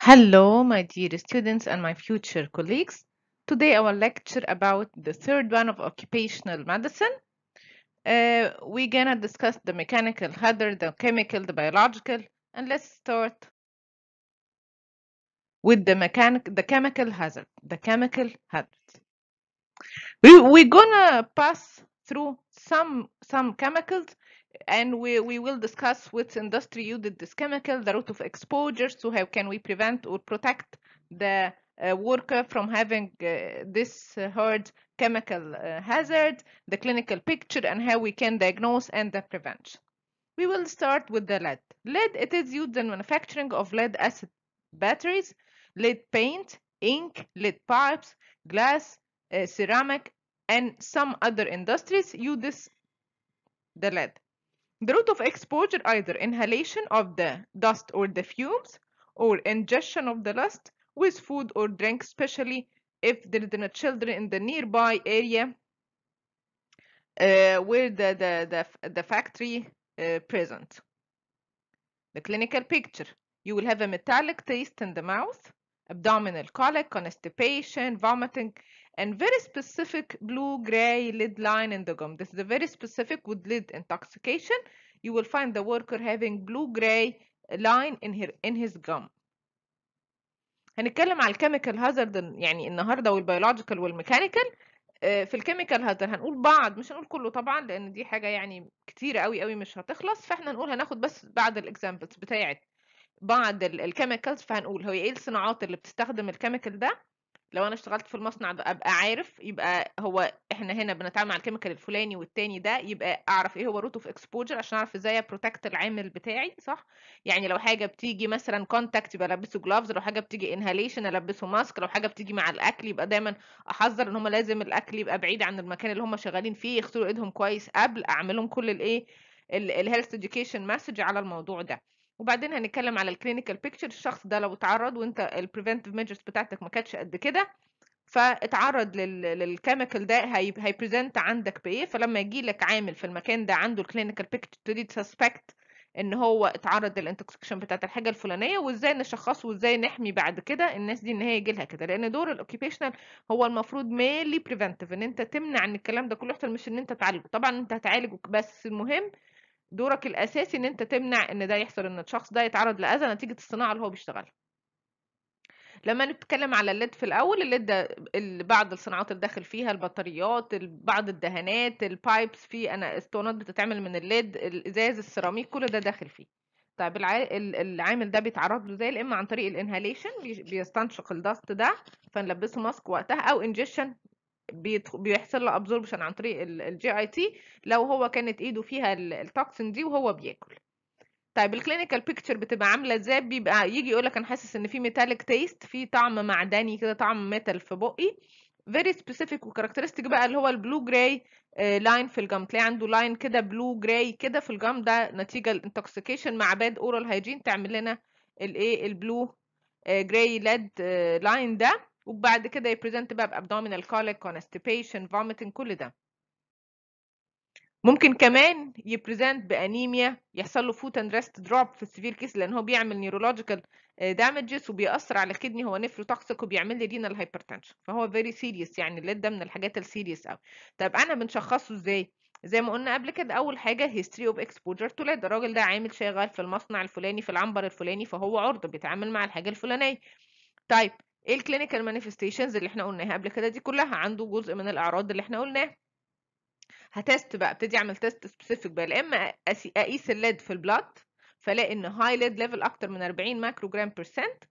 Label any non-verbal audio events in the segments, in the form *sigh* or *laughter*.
Hello, my dear students and my future colleagues. Today, our lecture about the third one of occupational medicine. Uh, we're gonna discuss the mechanical hazard, the chemical, the biological, and let's start with the mechanic, the chemical hazard, the chemical hazard. We, we're gonna pass through some some chemicals and we, we will discuss which industry used this chemical, the route of exposure, so how can we prevent or protect the uh, worker from having uh, this uh, hard chemical hazard, the clinical picture, and how we can diagnose and the prevention. We will start with the lead. Lead, it is used in manufacturing of lead acid batteries, lead paint, ink, lead pipes, glass, uh, ceramic, and some other industries use this, the lead. The route of exposure either inhalation of the dust or the fumes or ingestion of the dust with food or drink, especially if there no children in the nearby area uh, where the, the, the, the factory uh, present. The clinical picture. You will have a metallic taste in the mouth, abdominal colic, constipation, vomiting, and very specific blue-gray lead line in the gum. This is a very specific with lead intoxication. You will find the worker having blue-gray line in, her, in his gum. هنتكلم على ال chemical hazard يعني النهارده وال biological وال mechanical في ال chemical hazard هنقول بعض مش هنقول كله طبعا لأن دي حاجة يعني كتيرة قوي قوي مش هتخلص فإحنا هنقول هناخد بس بعض ال examples بتاعت بعض ال chemicals فهنقول هو إيه الصناعات اللي بتستخدم ال chemical ده لو أنا اشتغلت في المصنع أبقى عارف يبقى هو إحنا هنا بنتعامل مع ال chemical الفلاني والتاني ده يبقى أعرف إيه هو route of exposure عشان أعرف إزاي protect العامل بتاعي صح؟ يعني لو حاجة بتيجي مثلا contact يبقى ألبسه gloves لو حاجة بتيجي inhalation ألبسه mask لو حاجة بتيجي مع الأكل يبقى دايما أحذر إن هم لازم الأكل يبقى بعيد عن المكان اللي هم شغالين فيه يغسلوا إيدهم كويس قبل أعملهم كل الإيه ال health education message على الموضوع ده. وبعدين هنتكلم على ال clinical picture الشخص ده لو اتعرض وانت ال preventive measures بتاعتك ما كانتش قد كده فاتعرض لل chemical ده هي present عندك بإيه؟ فلما يجي لك عامل في المكان ده عنده ال clinical picture تبتدي ت suspect إن هو اتعرض لل intoxication بتاعت الحاجة الفلانية وإزاي نشخصه وإزاي نحمي بعد كده الناس دي إن هي يجي لها كده. لأن دور ال occupational هو المفروض mainly preventive إن أنت تمنع إن الكلام ده كله يحصل مش إن أنت تعالجه. طبعا أنت هتعالجه بس المهم دورك الأساسي إن أنت تمنع إن ده يحصل إن الشخص ده يتعرض لأذى نتيجة الصناعة اللي هو بيشتغلها. لما نتكلم على ال lead في الأول ال lead ده بعض الصناعات اللي داخل فيها البطاريات بعض الدهانات ال pipes في أنا اسطوانات بتتعمل من ال lead الإزاز السيراميك كل ده داخل فيه. طيب العامل ده بيتعرض له زي إما عن طريق ال inhalation بيستنشق ال dust ده فنلبسه mask وقتها أو ingestion بيحصل له absorption عن طريق ال GIT لو هو كانت ايده فيها ال toxin دي وهو بياكل. طيب ال clinical picture بتبقى عاملة إزاي؟ بيبقى يجي يقول لك أنا حاسس إن في metallic taste في طعم معدني كده طعم metal في بقي. very specific و characteristic بقى اللي هو ال blue gray line في ال gum تلاقي عنده line كده blue gray كده في ال gum ده نتيجة ال intoxication مع bad oral hygiene تعمل لنا الايه ال blue gray lead line ده. وبعد كده ي present بقى ب abdominal colic constipation vomiting كل ده. ممكن كمان ي present بأنيميا يحصل له foot and wrist drop في ال severe case لأن هو بيعمل neurological damages وبيأثر على ال kidney هو nephrotoxic وبيعمل لي renal hypertension فهو very serious يعني ال lead ده من الحاجات ال serious قوي طب أنا بنشخصه إزاي؟ زي ما قلنا قبل كده أول حاجة history of exposure to lead الراجل ده عامل شغال في المصنع الفلاني في العنبر الفلاني فهو عرضه بيتعامل مع الحاجة الفلانية. طيب إيه ال clinical manifestations اللي إحنا قلناها قبل كده؟ دي كلها عنده جزء من الأعراض اللي إحنا قلناها. ه test بقى ابتدي أعمل test specific بقى. يا إما أقيس ال lead في ال blood فلاقي إن high lead level أكتر من 40 microgram percent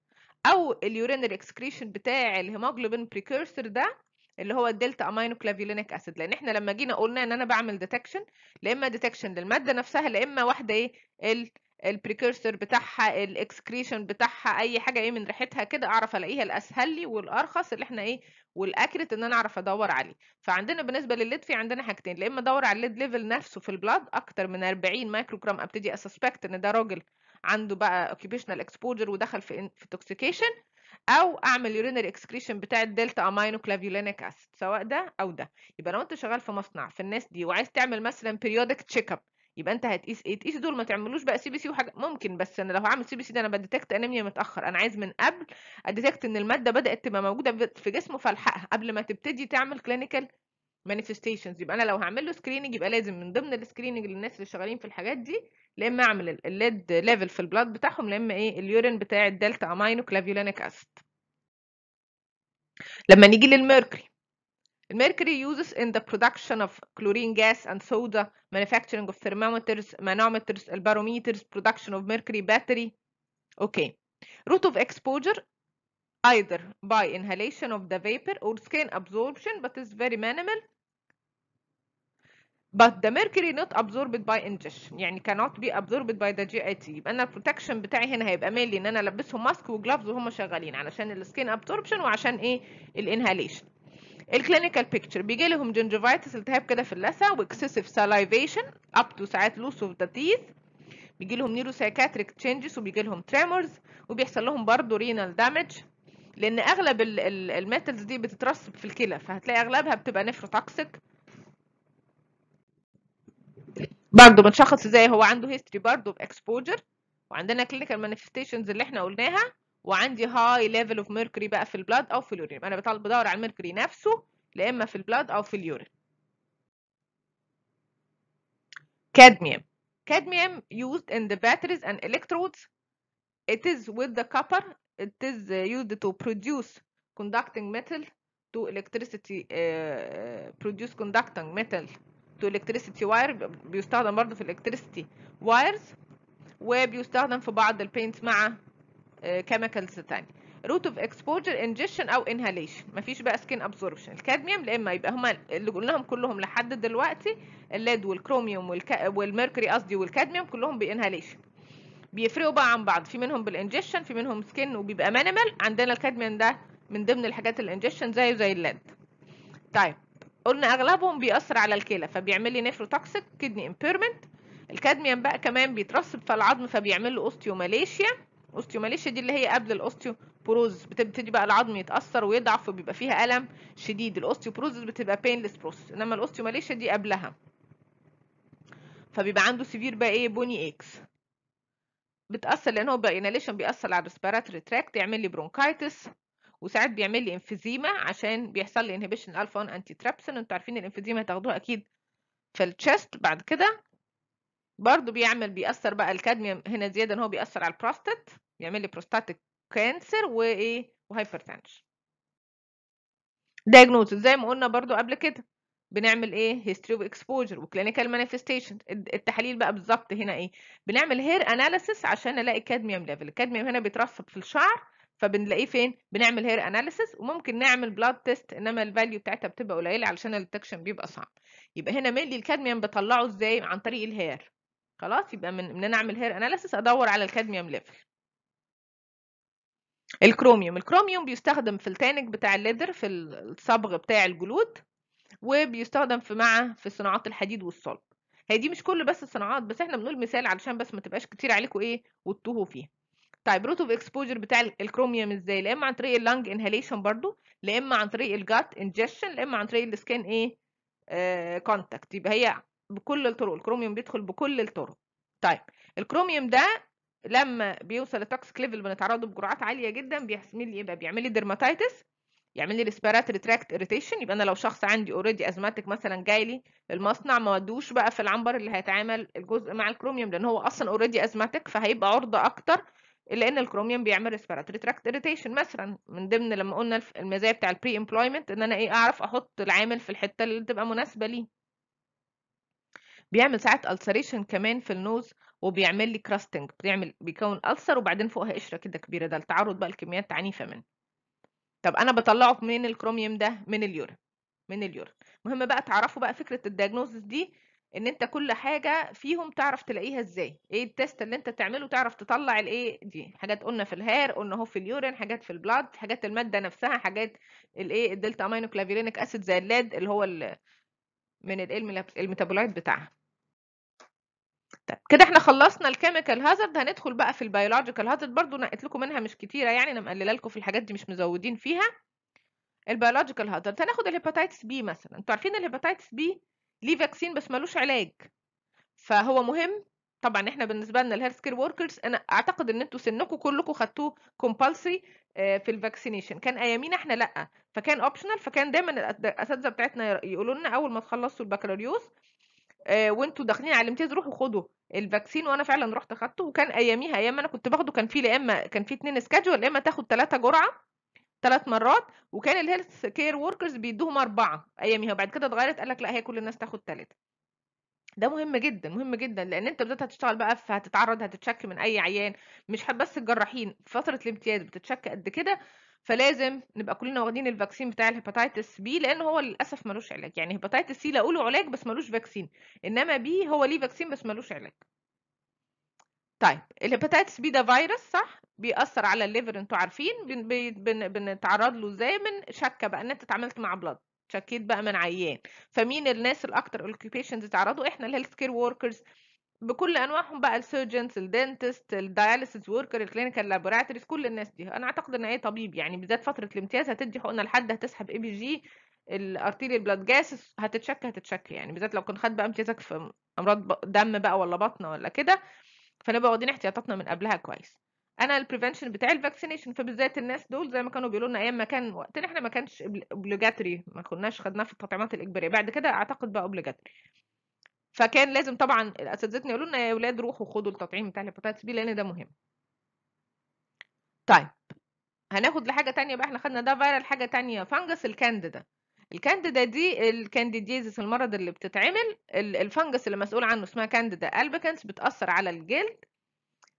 أو ال urinary excretion بتاع ال hemoglobin precursor ده اللي هو ال delta aminolevulinic acid لأن إحنا لما جينا قلنا إن أنا بعمل detection لا إما detection للمادة نفسها لا إما واحدة إيه؟ ال precursor بتاعها ال excretion بتاعها أي حاجة إيه من ريحتها كده أعرف ألاقيها الأسهل لي والأرخص اللي إحنا إيه وال accurate إن أنا أعرف أدور عليه. فعندنا بالنسبة لل lead في عندنا حاجتين لا إما أدور على ال lead level نفسه في ال blood أكتر من 40 مايكرو جرام أبتدي suspect إن ده راجل عنده بقى occupational exposure ودخل في في toxication أو أعمل urinary excretion بتاع ال delta aminolevulinic acid سواء ده أو ده. يبقى لو أنت شغال في مصنع في الناس دي وعايز تعمل مثلا periodic check up يبقى انت هتقيس إيه؟ تقيس دول ما تعملوش بقى CBC وحاجة. ممكن بس أنا لو هعمل CBC ده أنا ب detect انيميا متأخر. أنا عايز من قبل ا detect ان المادة بدأت تبقى موجودة في جسمه فالحقها قبل ما تبتدي تعمل clinical manifestations يبقى أنا لو هعمل له screening يبقى لازم من ضمن ال screening للناس اللي شغالين في الحاجات دي لا إما أعمل ال lead level في ال blood بتاعهم لا إما إيه ال urine بتاع ال delta aminolevulinic acid لما نيجي لل mercury الميركوري uses in the production of chlorine gas and soda manufacturing of thermometers manometers الباروميترز production of mercury battery okay route of exposure either by inhalation of the vapor or skin absorption but is very minimal but the mercury not absorbed by ingestion يعني cannot be absorbed by the GIT يبقى أنا البروتكشن بتاعي هنا هيبقى مالي ان أنا البسهم ماسك وجلافز وهم شغالين علشان السكين ابسوربشن وعشان إيه ال inhalation ال clinical picture بيجي لهم gingivitis التهاب كده في اللثة و excessive salivation up to ساعات loss of the teeth بيجي لهم neuropsychiatric changes وبيجي لهم tremors وبيحصل لهم برضه renal damage لأن أغلب ال metals دي بتترسب في الكلى فهتلاقي أغلبها بتبقى nephrotoxic برضه بنشخص إزاي هو عنده history برضه ب exposure وعندنا clinical manifestations اللي إحنا قلناها. وعندي هاي ليفل اوف ميركوري بقى في البلاد أو في اليورين أنا بدور على الميركوري نفسه لا اما في البلاد أو في اليورين cadmium cadmium used in the batteries and electrodes it is with the copper it is used to produce conducting metal to electricity uh, produce conducting metal to electricity wire بيستخدم برضه في electricity wires وبيستخدم في بعض ال paints مع chemicals تاني. route of exposure ingestion أو inhalation مفيش بقى skin absorption الكادميوم لا إما يبقى هما اللي قلناهم كلهم لحد دلوقتي ال lead والكروميوم والك... وال mercury قصدي والكادميوم كلهم ب inhalation. بيفرقوا بقى عن بعض. في منهم بال ingestion في منهم skin وبيبقى minimal عندنا الكادميوم ده من ضمن الحاجات ال ingestion زيه زي ال lead. طيب قلنا أغلبهم بيأثر على الكلى فبيعمل لي نيفروتوكسيك كدني امبيرمنت الكادميوم بقى كمان بيترسب في العظم فبيعمل له osteomalacia osteomalacia دي اللي هي قبل ال osteoporosis بتبتدي بقى العظم يتأثر ويضعف وبيبقى فيها ألم شديد. ال osteoporosis بتبقى painless process إنما ال osteomalacia دي قبلها. فبيبقى عنده severe بقى إيه؟ bony aches بتأثر لأن هو بقى inhalation بيأثر على ال respiratory tract يعمل لي bronchitis وساعات بيعمل لي emphysema عشان بيحصل لي inhibition alpha 1 antitrypsin أنتوا عارفين ال emphysema هتاخدوها أكيد في ال chest بعد كده. برضو بيعمل بيأثر بقى الكادميوم هنا زيادة إن هو بيأثر على البروستات. بيعمل لي prostatic cancer وإيه و hypertension diagnosis زي ما قلنا برضو قبل كده بنعمل إيه history of exposure و clinical manifestation التحاليل بقى بالظبط هنا إيه بنعمل hair analysis عشان نلاقي cadmium level الكادميوم هنا بيترسب في الشعر فبنلاقيه فين؟ بنعمل hair analysis وممكن نعمل blood test إنما ال value بتاعتها بتبقى قليلة علشان ال detection بيبقى صعب. يبقى هنا mainly الكادميوم بطلعه إزاي؟ عن طريق ال hair خلاص؟ يبقى من إن أنا أعمل hair analysis أدور على ال cadmium level الكروميوم. الكروميوم بيستخدم في ال tanning بتاع ال leather في الصبغ بتاع الجلود وبيستخدم في مع في صناعات الحديد والصلب. هي دي مش كل بس الصناعات بس إحنا بنقول مثال علشان بس ما تبقاش كتير عليكم إيه وتتوهوا فيها طيب route of exposure بتاع الكروميوم إزاي؟ لا إما عن طريق ال lung inhalation برضو لا إما عن طريق ال gut ingestion لا إما عن طريق ال skin إيه آه contact يبقى هي بكل الطرق الكروميوم بيدخل بكل الطرق. طيب الكروميوم ده لما بيوصل ل toxic level بنتعرض بجرعات عالية جدا بيحمل لي يبقى بيعمل لي dermatitis يعمل لي respiratory tract irritation يبقى أنا لو شخص عندي already asthmatic مثلا جاي لي المصنع ما ودوش بقى في العنبر اللي هيتعامل الجزء مع الكروميوم لأن هو أصلا already asthmatic فهيبقى عرضة أكتر لأن الكروميوم بيعمل respiratory tract irritation مثلا من ضمن لما قلنا المزايا بتاع ال pre-employment إن أنا إيه أعرف أحط العامل في الحتة اللي تبقى مناسبة ليه بيعمل ساعات ulceration كمان في ال nose وبيعمل لي crusting بيعمل بيكون ulcer وبعدين فوقها قشرة كده كبيرة ده التعرض بقى لكميات عنيفة منه. طب أنا بطلعه من الكروميوم ده من ال urine من ال urine. مهم بقى تعرفوا بقى فكرة ال diagnosis دي إن أنت كل حاجة فيهم تعرف تلاقيها إزاي. إيه ال test اللي أنت تعمله تعرف تطلع الايه دي؟ حاجات قلنا في ال hair قلنا أهو في ال urine حاجات في ال blood حاجات المادة نفسها حاجات الايه ال delta amino levulinic acid زي ال lead اللي هو من الايه ال metabolite بتاعها. طيب كده إحنا خلصنا ال chemical hazard هندخل بقى في ال biological hazard برضو نقيت لكم منها مش كتيرة يعني أنا مقللة لكم في الحاجات دي مش مزودين فيها. ال biological hazard هناخد ال hepatitis B مثلا. أنتوا عارفين ال hepatitis B ليه vaccine بس ملوش علاج. فهو مهم. طبعا إحنا بالنسبة لنا ال health care workers أنا أعتقد إن أنتوا سنكم كلكم خدتوه compulsory في ال vaccination كان أيامينا إحنا لأ. فكان optional فكان دايما الأساتذة بتاعتنا يقولوا لنا أول ما تخلصوا البكالوريوس آه، وانتوا داخلين على الامتياز روحوا خدوا ال vaccine وأنا فعلا رحت أخدته. وكان أياميها أيام أنا كنت باخده كان في يا إما كان في اتنين schedule يا إما تاخد ثلاثة جرعة ثلاث مرات وكان ال health care workers بيدوهم أربعة أياميها وبعد كده اتغيرت قال لك لا هي كل الناس تاخد ثلاثة ده مهم جدا مهم جدا لأن أنت بالذات هتشتغل بقى فهتتعرض هتتشك من أي عيان مش بس الجراحين في فترة الامتياز بتتشك قد كده فلازم نبقى كلنا واخدين ال vaccine بتاع ال hepatitis B لأن هو للأسف ملوش علاج. يعني hepatitis C لا له علاج بس ملوش vaccine إنما B هو ليه vaccine بس ملوش علاج. طيب ال hepatitis B ده فيروس صح؟ بيأثر على ال liver أنتوا عارفين بن بن بنتعرض له إزاي من شكة بقى إن أنت اتعاملت مع blood شكيت بقى من عيان. فمين الناس الأكتر occupations اتعرضوا؟ إحنا ال health care workers بكل أنواعهم بقى السيرجنز الدنتست الدياليسيس وركر الكلينيكال لابوراتوريز كل الناس دي. أنا أعتقد إن اي طبيب يعني بالذات فترة الامتياز هتدي حقنة لحد هتسحب ABG ال arterial blood gas هتتشك هتتشك يعني. بالذات لو كنت خد بقى امتيازك في امراض دم بقى ولا بطنه ولا كده فنبقى واخدين احتياطاتنا من قبلها كويس. أنا ال prevention بتاع ال vaccination فبالذات الناس دول زي ما كانوا بيقولوا لنا أيام ما كان وقتنا إحنا ما كانش obligatory ما كناش خدناه في التطعيمات الإجبارية. بعد كده أعتقد بقى obligatory فكان لازم طبعا اساتذتنا يقولوا لنا يا أولاد روحوا خدوا التطعيم بتاع ال hepatitis B لأن ده مهم. طيب هناخد لحاجة تانية بقى. إحنا خدنا ده viral حاجة تانية fungus ال candida ال candida دي ال candidiasis المرض اللي بتتعمل ال fungus اللي مسؤول عنه اسمها candida albicans بتأثر على الجلد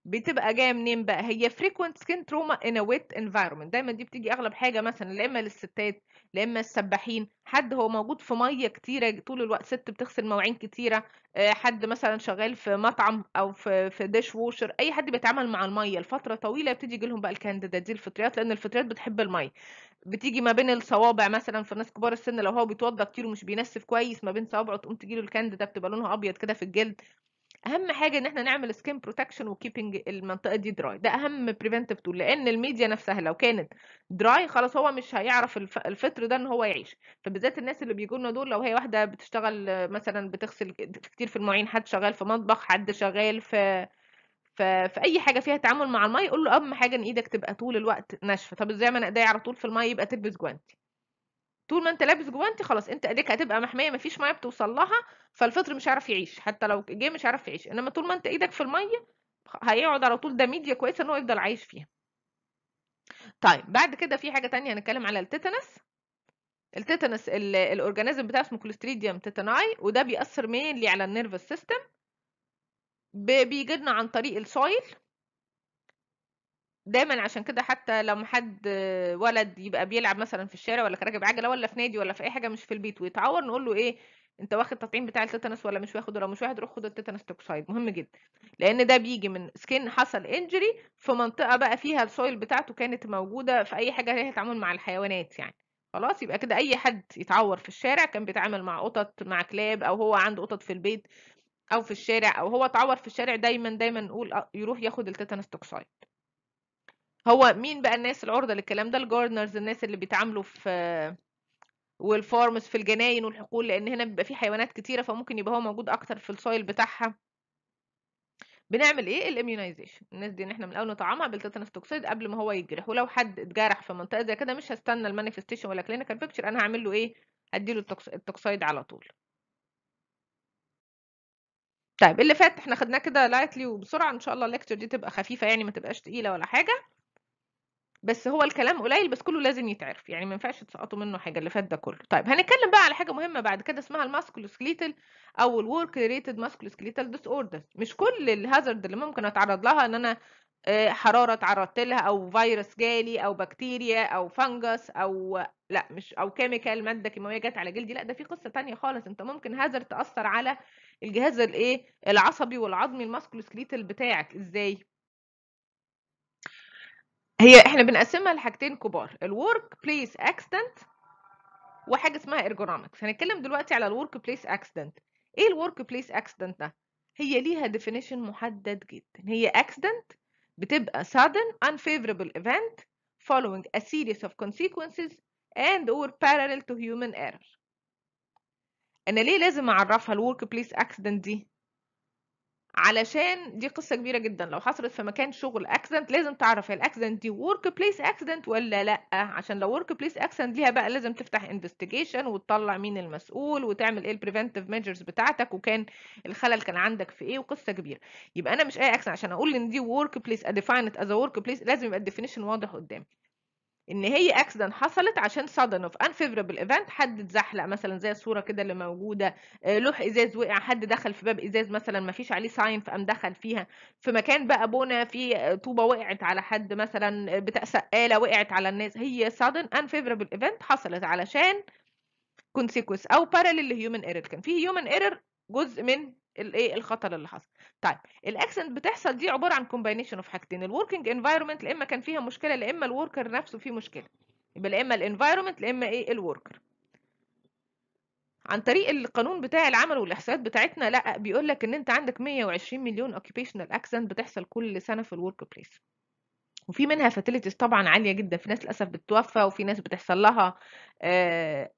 بتبقى جاية منين بقى؟ هي frequent skin trauma in a wet environment. دايما دي بتيجي أغلب حاجة مثلا لا إما للستات لا إما السباحين. حد هو موجود في مية كتيرة طول الوقت ست بتغسل مواعين كتيرة. حد مثلا شغال في مطعم أو في في dish washer أي حد بيتعامل مع المية. لفترة طويلة بتيجي يجي لهم بقى الكانديدا دي الفطريات لأن الفطريات بتحب المية. بتيجي ما بين الصوابع مثلا في ناس كبار السن لو هو بيتوضى كتير ومش بينسف كويس ما بين صوابعه تقوم تجي له الكانديدا بتبقى لونها أبيض كده في الجلد. أهم حاجة إن إحنا نعمل skin protection و keeping المنطقة دي dry ده أهم preventive tool لأن الميديا نفسها لو كانت دراي خلاص هو مش هيعرف الفطر ده إن هو يعيش. فبالذات الناس اللي بيجوا لنا دول لو هي واحدة بتشتغل مثلا بتغسل كتير في المواعين حد شغال في مطبخ حد شغال في في أي حاجة فيها تعامل مع الميه قول له أهم حاجة إن إيدك تبقى طول الوقت ناشفة. طب إزاي ما أنا ايديا على طول في الميه يبقى تلبس جوانتي؟ طول ما انت لابس جوانتي خلاص انت ايديك هتبقى محمية مفيش مية بتوصل لها فالفطر مش هيعرف يعيش حتى لو جه مش هيعرف يعيش انما طول ما انت إيدك في المية هيقعد على طول ده ميديا كويسة إن هو يفضل عايش فيها. طيب بعد كده في حاجة تانية هنتكلم على ال tetanus. ال tetanus ال organism بتاعه اسمه clostridium tetani وده بيأثر mainly على ال nervous system بيجي لنا عن طريق ال soil دايما عشان كده حتى لما حد ولد يبقى بيلعب مثلا في الشارع ولا راكب عجلة ولا في نادي ولا في أي حاجة مش في البيت ويتعور نقول له إيه أنت واخد التطعيم بتاع ال tetanus ولا مش واخد لو مش واخد روح خد ال tetanus toxoid. مهم جدا لأن ده بيجي من skin حصل injury في منطقة بقى فيها ال soil بتاعته كانت موجودة في أي حاجة ليها تعامل مع الحيوانات يعني. خلاص يبقى كده أي حد يتعور في الشارع كان بيتعامل مع قطط مع كلاب أو هو عنده قطط في البيت أو في الشارع أو هو اتعور في الشارع دايما دايما نقول يروح ياخد ال tetanus toxoid. هو مين بقى الناس العرضة للكلام ده؟ ال gardeners الناس اللي بيتعاملوا في وال farms في الجناين والحقول لأن هنا بيبقى في حيوانات كتيرة فممكن يبقى هو موجود أكتر في ال soil بتاعها. بنعمل إيه؟ ال immunization الناس دي إن إحنا من الأول نطعمها بال tetanus toxoid قبل ما هو يتجرح ولو حد اتجرح في منطقة زي كده مش هستنى ال manifestation ولا clinical picture أنا هعمل له إيه؟ هديله ال toxoid على طول. طيب اللي فات إحنا خدناه كده lightly وبسرعة. إن شاء الله ال lecture دي تبقى خفيفة يعني ما تبقاش تقيلة ولا حاجة. بس هو الكلام قليل بس كله لازم يتعرف. يعني ما ينفعش تسقطوا منه حاجة اللي فات ده كله. طيب هنتكلم بقى على حاجة مهمة بعد كده اسمها ال musculoskeletal أو ال work related musculoskeletal disorder مش كل ال hazard اللي ممكن أتعرض لها إن أنا حرارة اتعرضت لها أو فيروس جالي أو بكتيريا أو fungus أو لا مش أو chemical مادة كيماوية جت على جلدي. لا ده في قصة تانية خالص. أنت ممكن hazard تأثر على الجهاز الايه العصبي والعظمي ال musculoskeletal بتاعك. إزاي؟ هي إحنا بنقسمها لحاجتين كبار place accident وحاجة اسمها ergonomics هنتكلم دلوقتي على accident إيه ال workplace accident ده؟ هي ليها definition محدد جدا. هي accident بتبقى sudden unfavorable event following a series of consequences and or parallel to human error. أنا ليه لازم ال workplace accident دي؟ علشان دي قصة كبيرة جدا. لو حصلت في مكان شغل accident لازم تعرف هي ال accident دي workplace accident ولا لأ. عشان لو workplace accident ليها بقى لازم تفتح investigation وتطلع مين المسؤول وتعمل إيه ال preventive measures بتاعتك وكان الخلل كان عندك في إيه وقصة كبيرة. يبقى أنا مش أي accident عشان أقول إن دي workplace a define as workplace لازم يبقى ال definition واضح قدامي. إن هي accident حصلت عشان sudden of unfavorable event حد اتزحلق مثلا زي الصورة كده اللي موجودة آه، لوح إزاز وقع حد دخل في باب إزاز مثلا ما فيش عليه sign فقام دخل فيها. في مكان بقى بونا في آه، طوبة وقعت على حد مثلا آه، بتاع سقالة وقعت على الناس. هي sudden unfavorable event حصلت علشان consequence أو parallel ل human error كان في human error جزء من الايه الخطر اللي حصل. طيب ال accident بتحصل دي عبارة عن combination of حاجتين ال working environment لا إما كان فيها مشكلة لا إما ال worker نفسه فيه مشكلة. يبقى لا إما ال environment لا إما إيه ال worker عن طريق القانون بتاع العمل والاحصائيات بتاعتنا لأ بيقول لك إن أنت عندك 120 مليون occupational accident بتحصل كل سنة في ال workplace وفي منها fatalities طبعا عالية جدا في ناس للأسف بتتوفى وفي ناس بتحصل لها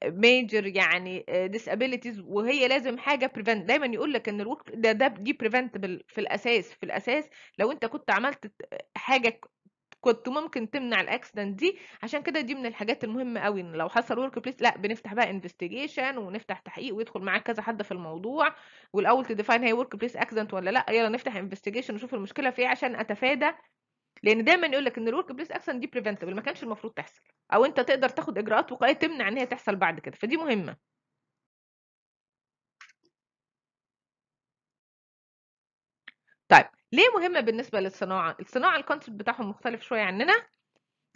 major يعني disabilities وهي لازم حاجة prevent دايما يقول لك إن ال work ده ده دي preventable في الأساس في الأساس لو أنت كنت عملت حاجة كنت ممكن تمنع ال accident دي. عشان كده دي من الحاجات المهمة قوي إن لو حصل workplace لا بنفتح بقى investigation ونفتح تحقيق ويدخل معاك كذا حد في الموضوع والأول ت define هي workplace accident ولا لا. يلا نفتح investigation نشوف المشكلة في إيه عشان أتفادى لأن دايما يقول لك إن ال workplace accident دي preventable ما كانش المفروض تحصل. أو أنت تقدر تاخد إجراءات وقائيه تمنع إن هي تحصل بعد كده. فدي مهمة. طيب ليه مهمة بالنسبة للصناعة؟ الصناعة ال concept بتاعهم مختلف شوية عننا.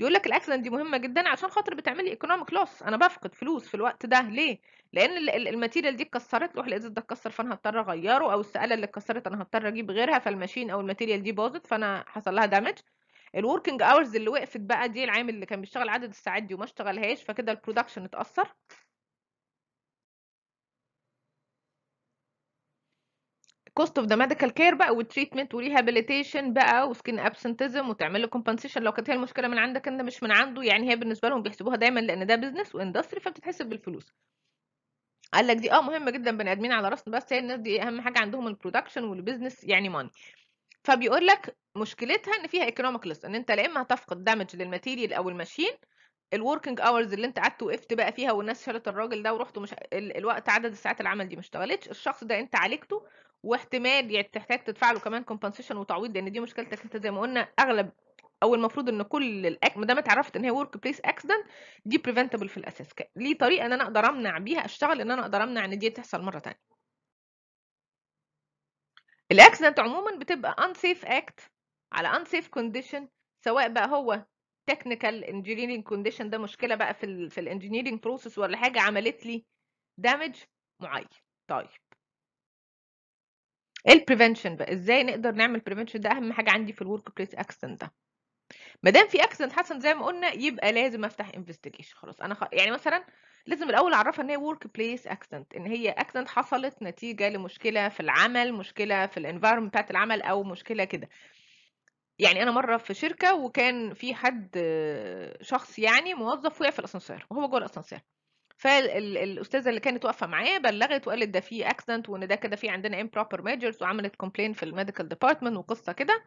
يقول لك ال accident دي مهمة جدا عشان خاطر بتعمل لي economic loss أنا بفقد فلوس في الوقت ده. ليه؟ لأن ال- ال- ال material دي اتكسرت. لوح الازاز ده اتكسر فأنا هضطر أغيره. أو السقاله اللي اتكسرت أنا هضطر أجيب غيرها. فال machine أو ال material دي باظت فأنا حصل لها damage ال working hours اللي وقفت بقى دي العامل اللي كان بيشتغل عدد الساعات دي وما اشتغلهاش فكده ال production اتأثر. cost of the medical care بقى وال treatment و rehabilitation بقى و sickness absenteeism وتعمل له compensation لو كانت هي المشكلة من عندك انت مش من عنده يعني هي بالنسبة لهم بيحسبوها دايما لأن ده business و industry فبتتحسب بالفلوس. قال لك دي آه مهمه جدا بني آدمين على رأسنا بس هي الناس دي أهم حاجة عندهم ال production وال business يعني money فبيقول لك مشكلتها إن فيها economic loss إن أنت لا إما هتفقد damage لل material أو ال machine ال working hours اللي أنت قعدت وقفت بقى فيها والناس شالت الراجل ده ورحت مش ال- الوقت عدد الساعات العمل دي ما اشتغلتش الشخص ده أنت عالجته واحتمال يعني تحتاج تدفع له كمان compensation وتعويض لأن دي مشكلتك أنت زي ما قلنا أغلب أو المفروض إن كل الأك... ما دام اتعرفت إن هي workplace accident دي preventable في الأساس. ليه طريقة إن أنا أقدر أمنع بيها أشتغل إن أنا أقدر أمنع إن دي تحصل مرة تانية. ال accident عموما بتبقى unsafe act على unsafe condition سواء بقى هو technical engineering condition ده مشكلة بقى في ال في ال engineering process ولا حاجة عملت لي damage معين. طيب. إيه ال prevention بقى؟ إزاي نقدر نعمل prevention ده أهم حاجة عندي في ال workplace accident ده. ما دام في accident حصل زي ما قلنا يبقى لازم أفتح investigation خلاص أنا خ... يعني مثلا لازم الأول أعرفها إن هي workplace accident إن هي accident حصلت نتيجة لمشكلة في العمل مشكلة في ال environment بتاعت العمل أو مشكلة كده. يعني أنا مرة في شركة وكان في حد شخص يعني موظف وقع في الأسانسير وهو جوه الأسانسير. فالأستاذة اللي كانت واقفة معاه بلغت وقالت ده في accident وإن ده كده في عندنا improper measures وعملت complain في ال medical department وقصة كده.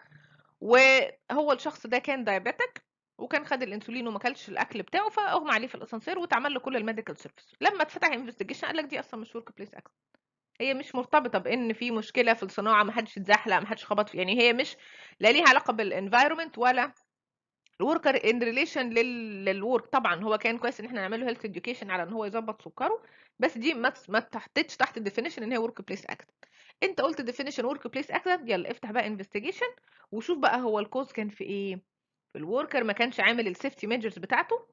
وهو الشخص ده كان diabetic وكان خد الإنسولين وما كلش الأكل بتاعه فأغمى عليه في الأسانسير واتعمل له كل ال medical service لما اتفتح investigation قال لك دي أصلا مش workplace accident هي مش مرتبطة بإن في مشكلة في الصناعة ما حدش اتزحلق ما حدش خبط يعني هي مش لا ليها علاقة بال environment ولا ال worker in relation لل work طبعا هو كان كويس إن إحنا نعمل له health education على إن هو يظبط سكره بس دي ما ما تحت ال definition إن هي workplace accident أنت قلت definition workplace accident يلا افتح بقى investigation وشوف بقى هو ال cause كان في إيه. ال worker ما كانش عامل ال safety measures بتاعته.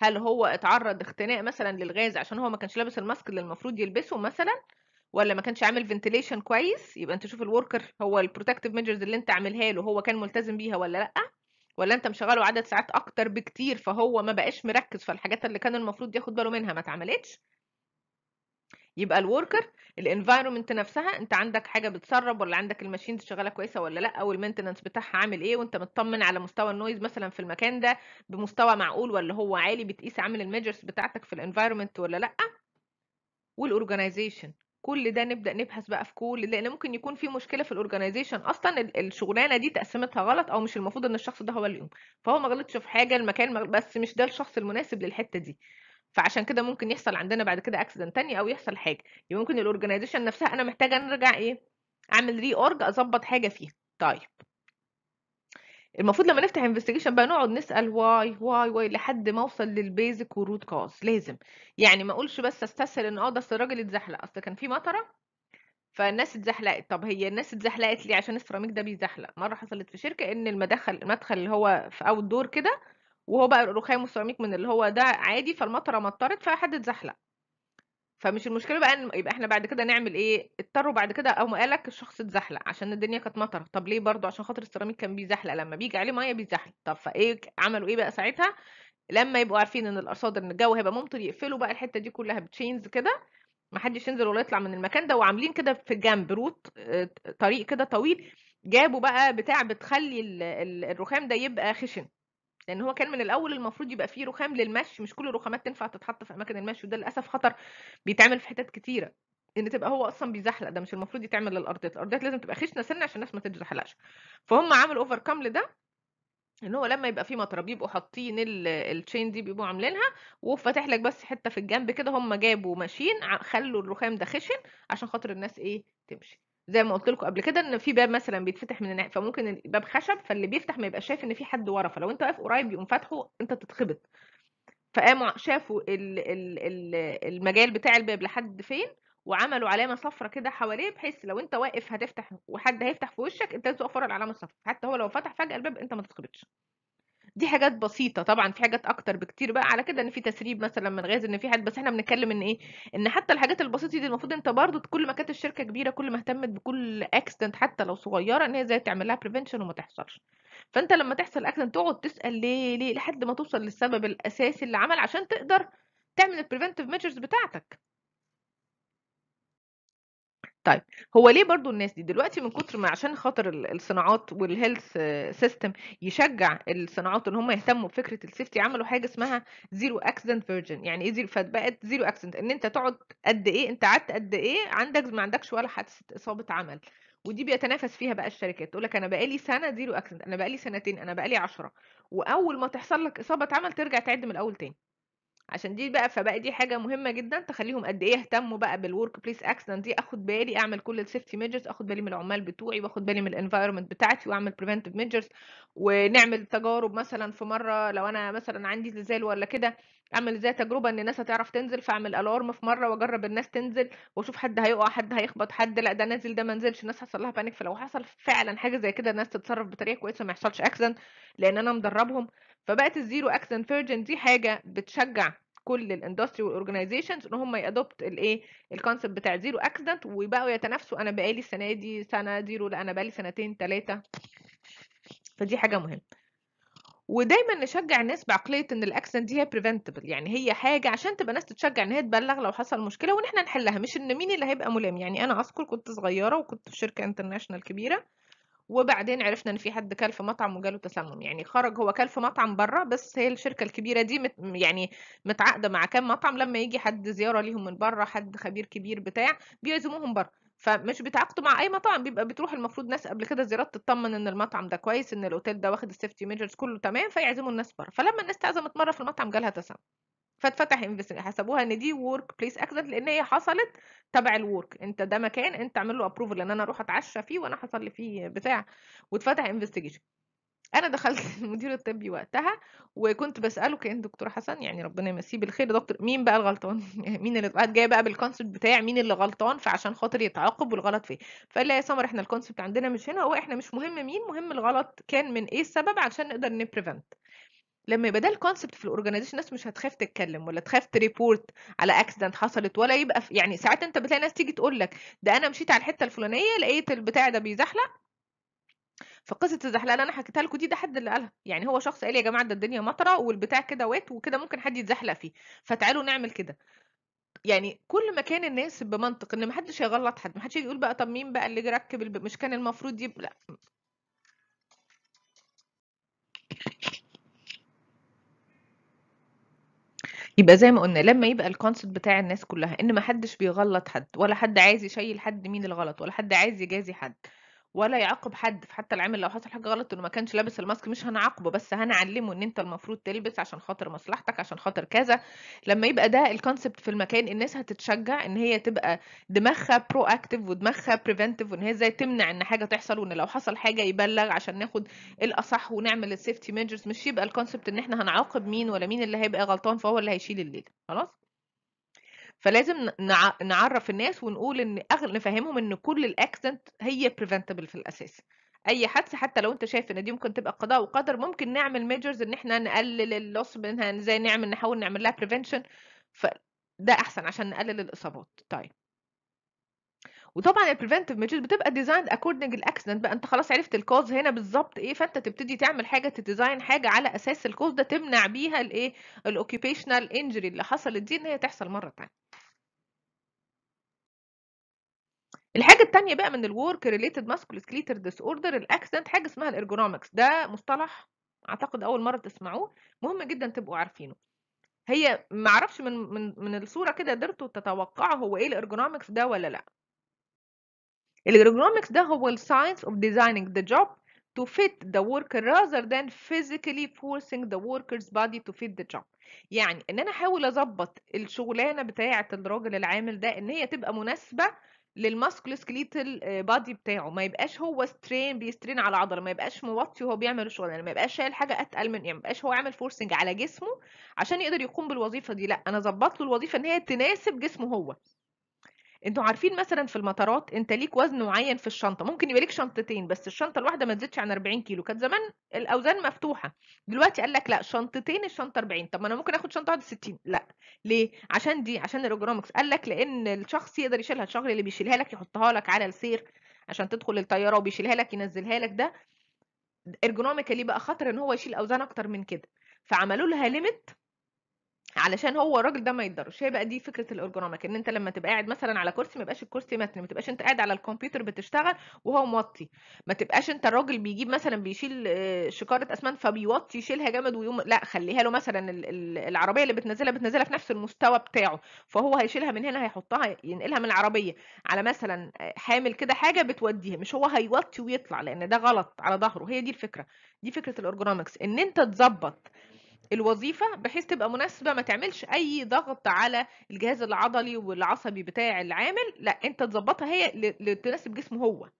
هل هو اتعرض اختناق مثلا للغاز عشان هو ما كانش لابس ال mask اللي المفروض يلبسه مثلا ولا ما كانش عامل ventilation كويس؟ يبقى أنت شوف ال worker هو ال protective measures اللي أنت عاملها له هو كان ملتزم بيها ولا لأ؟ ولا انت مشغله عدد ساعات أكتر بكتير فهو ما بقاش مركز في الحاجات اللي كان المفروض ياخد باله منها ما اتعملتش؟ يبقى ال worker ال environment نفسها انت عندك حاجة بتسرب ولا عندك ال machine شغالة كويسة ولا لأ؟ أو ال maintenance بتاعها عامل إيه؟ وأنت مطمن على مستوى ال noise مثلا في المكان ده بمستوى معقول ولا هو عالي بتقيس عامل ال measures بتاعتك في ال environment ولا لأ؟ وال organization كل ده نبدأ نبحث بقى في كل لأن ممكن يكون في مشكلة في ال organization أصلا ال- الشغلانة دي تقسيمتها غلط أو مش المفروض إن الشخص ده هو اللي يقوم فهو ما غلطش في حاجة المكان بس مش ده الشخص المناسب للحتة دي. فعشان كده ممكن يحصل عندنا بعد كده accident تاني أو يحصل حاجة. يبقى ممكن ال organization نفسها أنا محتاجة نرجع إيه؟ أعمل re-org أظبط حاجة فيها. طيب. المفروض لما نفتح investigation بقى نقعد نسأل why why why لحد ما أوصل لل basic وال root cause لازم. يعني ما أقولش بس أستسهل إن آه ده الراجل اتزحلق. أصل كان في مطرة فالناس اتزحلقت. طب هي الناس اتزحلقت ليه؟ عشان السيراميك ده بيزحلق. مرة حصلت في شركة إن المدخل المدخل اللي هو في اول دور كده وهو بقى رخام والسيراميك من اللي هو ده عادي فالمطرة مطرت فحد اتزحلق. فمش المشكلة بقى إن يبقى إحنا بعد كده نعمل إيه اضطروا بعد كده أو ما قالك الشخص اتزحلق عشان الدنيا كانت مطرة. طب ليه برضو عشان خاطر السيراميك كان بيزحلق. لما بيجي عليه مية بيزحلق. طب فإيه عملوا إيه بقى ساعتها؟ لما يبقوا عارفين إن الأرصاد إن الجو هيبقى ممطر يقفلوا بقى الحتة دي كلها بتشينز كده. ما حدش ينزل ولا يطلع من المكان ده. وعاملين كده في الجنب روت آه، طريق كده طويل. جابوا بقى بتاع بتخلي ال- ال- الرخام ده يبقى خشن. لأن هو كان من الأول المفروض يبقى فيه رخام للمشي مش كل الرخامات تنفع تتحط في أماكن المشي وده للأسف خطر بيتعمل في حتت كتيرة. إن تبقى هو أصلا بيزحلق ده مش المفروض يتعمل للأرضيات الأرضيات لازم تبقى خشنة سنة عشان الناس ما تتزحلقش. فهم عملوا overcome لده إن هو لما يبقى في مطرة بيبقوا حاطين ال- التشين دي بيبقوا عاملينها وفاتح لك بس حتة في الجنب كده هم جابوا machine خلوا الرخام ده خشن عشان خاطر الناس إيه تمشي. زي ما قلت لكم قبل كده إن في باب مثلا بيتفتح من الناحية فممكن الباب خشب فاللي بيفتح ما يبقاش شايف إن في حد ورا فلو أنت واقف قريب يقوم فاتحه أنت تتخبط. فقاموا شافوا ال ال ال المجال بتاع الباب لحد فين وعملوا علامة صفرة كده حواليه بحيث لو أنت واقف هتفتح وحد هيفتح في وشك أنت تقف ورا العلامة الصفراء حتى هو لو فتح فجأة الباب أنت ما تتخبطش. دي حاجات بسيطة طبعا في حاجات أكتر بكتير بقى على كده إن في تسريب مثلا من غاز إن في حد بس إحنا بنتكلم إن إيه؟ إن حتى الحاجات البسيطة دي المفروض انت برضو كل ما كانت الشركة كبيرة كل ما اهتمت بكل accident حتى لو صغيرة إن هي إزاي تعمل لها prevention وما تحصلش. فأنت لما تحصل accident تقعد تسأل ليه ليه؟ لحد ما توصل للسبب الأساسي اللي عمل عشان تقدر تعمل ال preventive measures بتاعتك. طيب هو ليه برضو الناس دي دلوقتي من كتر ما عشان خاطر ال- الصناعات وال health system يشجع الصناعات إن هم يهتموا بفكرة ال safety عملوا حاجة اسمها zero accident version يعني إيه zero فبقت zero accident إن أنت تقعد قد إيه أنت قعدت قد إيه عندك ما عندكش ولا حادثة إصابة عمل. ودي بيتنافس فيها بقى الشركات. تقول لك أنا بقالي سنة zero accident أنا بقالي سنتين أنا بقالي 10 وأول ما تحصل لك إصابة عمل ترجع تعد من الأول تاني. عشان دي بقى فبقى دي حاجة مهمة جدا تخليهم قد إيه يهتموا بقى بال workplace accident دي. أخد بالي أعمل كل ال safety measures أخد بالي من العمال بتوعي وأخد بالي من ال environment بتاعتي وأعمل preventive measures ونعمل تجارب مثلا في مرة لو أنا مثلا عندي زلزال ولا كده أعمل زي تجربة إن الناس هتعرف تنزل فأعمل alarm في مرة وأجرب الناس تنزل وأشوف حد هيقع حد هيخبط حد لأ ده نازل ده ما نزلش. الناس حصل لها panic فلو حصل فعلا حاجة زي كده الناس تتصرف بطريقة كويسة ما يحصلش accident لأن أنا مدربهم. فبقت ال zero accident version دي حاجة بتشجع كل ال industry وال organizations ان هم ي adopt الايه ال concept بتاع zero accident ويبقوا يتنافسوا. أنا بقالي السنة دي سنة zero لا أنا بقالي سنتين ثلاثة فدي حاجة مهمة. ودايما نشجع الناس بعقلية إن ال accident دي هي preventable يعني هي حاجة عشان تبقى ناس تتشجع إن هي تبلغ لو حصل مشكلة وإن إحنا نحلها. مش إن مين اللي هيبقى ملام. يعني أنا أذكر كنت صغيرة وكنت في شركة international كبيرة. وبعدين عرفنا إن في حد كل في مطعم وجاله تسمم. يعني خرج هو كل في مطعم بره بس هي الشركة الكبيرة دي مت يعني متعاقدة مع كام مطعم. لما يجي حد زيارة ليهم من بره حد خبير كبير بتاع بيعزموهم بره فمش بيتعاقدوا مع أي مطعم بيبقى بتروح المفروض ناس قبل كده زيارات تطمن إن المطعم ده كويس إن الأوتيل ده واخد ال safety measures كله تمام فيعزموا الناس بره فلما الناس اتعزمت مرة في المطعم جالها تسمم. فاتفتح investigation حسبوها إن دي workplace accident لأن هي حصلت تبع ال work أنت ده مكان أنت اعمل له approval إن أنا أروح أتعشى فيه وأنا حصل لي فيه بتاع. واتفتح investigation أنا دخلت *laughs* المدير الطبي وقتها وكنت بسأله كأن دكتور حسن يعني ربنا يمسيه بالخير دكتور مين بقى الغلطان؟ *laughs* مين اللي جاي بقى بال concept بتاع مين اللي غلطان؟ فعشان خاطر يتعاقب والغلط فين فقال لي يا سمر إحنا ال concept عندنا مش هنا. هو إحنا مش مهم مين مهم الغلط كان من إيه السبب عشان نقدر ن prevent لما يبقى ده ال concept في ال organization الناس مش هتخاف تتكلم ولا تخاف ت report على accident حصلت ولا يبقى في يعني ساعات انت بتلاقي ناس تيجي تقول لك ده أنا مشيت على الحتة الفلانية لقيت البتاع ده بيزحلق. فقصة الزحلقة اللي أنا حكيتها لكم دي ده حد اللي قالها. يعني هو شخص قال يا جماعة ده الدنيا مطرة والبتاع كده what وكده ممكن حد يتزحلق فيه. فتعالوا نعمل كده. يعني كل ما كان الناس بمنطق إن محدش هيغلط حد محدش يجي يقول بقى طب مين بقى اللي ركب الب... مش كان المفروض يبقى لا. يبقى زي ما قلنا لما يبقى الكونسبت بتاع الناس كلها إن ما حدش بيغلط حد ولا حد عايز يشيل حد مين الغلط ولا حد عايز يجازي حد. ولا يعاقب حد حتى العامل لو حصل حاجة غلط انه ما كانش لابس الماسك مش هنعاقبه بس هنعلمه إن أنت المفروض تلبس عشان خاطر مصلحتك عشان خاطر كذا. لما يبقى ده ال concept في المكان الناس هتتشجع إن هي تبقى دماغها proactive ودماغها preventive وإن هي إزاي تمنع إن حاجة تحصل وإن لو حصل حاجة يبلغ عشان ناخد الأصح ونعمل ال safety measures مش يبقى ال concept إن إحنا هنعاقب مين ولا مين اللي هيبقى غلطان فهو اللي هيشيل الليل خلاص؟ فلازم نع- نعرف الناس ونقول إن أغ... نفهمهم إن كل ال accident هي preventable في الأساس. أي حادثه حتى لو أنت شايف إن دي ممكن تبقى قضاء وقدر ممكن نعمل measures إن إحنا نقلل ال loss منها إزاي نعمل نحاول نعمل لها prevention فده أحسن عشان نقلل الإصابات. طيب. وطبعا ال preventive measures بتبقى designed according ال accident بقى. أنت خلاص عرفت ال cause هنا بالظبط إيه فأنت تبتدي تعمل حاجة ت design حاجة على أساس ال cause ده تمنع بيها الإيه ال occupational injury اللي حصلت دي إن هي تحصل مرة ثانية الحاجة التانية بقى من ال work related musculoskeletal disorder ال accident حاجة اسمها ال ergonomics ده مصطلح أعتقد أول مرة تسمعوه. مهم جدا تبقوا عارفينه. هي معرفش من من من الصورة كده قدرتوا تتوقعوا هو إيه ال ergonomics ده ولا لأ. ال ergonomics ده هو ال science of designing the job to fit the worker rather than physically forcing the worker's body to fit the job. يعني إن أنا أحاول أظبط الشغلانة بتاعة الراجل العامل ده إن هي تبقى مناسبة لل musculoskeletal body بتاعه. ما يبقاش هو strain بي strain على عضلة. ما يبقاش موطي وهو بيعمل الشغلانه ما يبقاش شايل حاجة أتقل من يعني ما يبقاش هو عامل forcing على جسمه عشان يقدر يقوم بالوظيفة دي. لا أنا ظبطت له الوظيفة إن هي تناسب جسمه هو. أنتوا عارفين مثلا في المطارات انت ليك وزن معين في الشنطة ممكن يبقى ليك شنطتين بس الشنطة الواحدة ما تزيدش عن 40 كيلو. كانت زمان الأوزان مفتوحة دلوقتي قال لك لا شنطتين الشنطة 40 طب ما أنا ممكن آخد شنطة واحدة 60 لا. ليه؟ عشان دي عشان الإيرجونومكس. قال لك لأن الشخص يقدر يشيلها الشغل اللي بيشيلها لك يحطها لك على السير عشان تدخل الطياره وبيشيلها لك ينزلها لك. ده ergonomically بقى خطر إن هو يشيل أوزان أكتر من كده. فعملوا لها limit علشان هو الراجل ده ما يقدرش. هي بقى دي فكرة ال ergonomic إن أنت لما تبقى قاعد مثلا على كرسي ما يبقاش الكرسي متني ما تبقاش أنت قاعد على الكمبيوتر بتشتغل وهو موطي. ما تبقاش أنت الراجل بيجيب مثلا بيشيل آه، شكاره اسمنت فبيوطي يشيلها جامد ويقوم لا خليها له مثلا ال- ال- العربية اللي بتنزلها بتنزلها في نفس المستوى بتاعه. فهو هيشيلها من هنا هيحطها ينقلها من العربية على مثلا آه، حامل كده حاجة بتوديها. مش هو هيوطي ويطلع لأن ده غلط على ظهره. هي دي الفكرة. دي فكرة ال ergonomics إن أنت تظبط الوظيفة بحيث تبقى مناسبة ما تعملش أي ضغط على الجهاز العضلي والعصبي بتاع العامل لا أنت تظبطها هي لتناسب جسمه هو.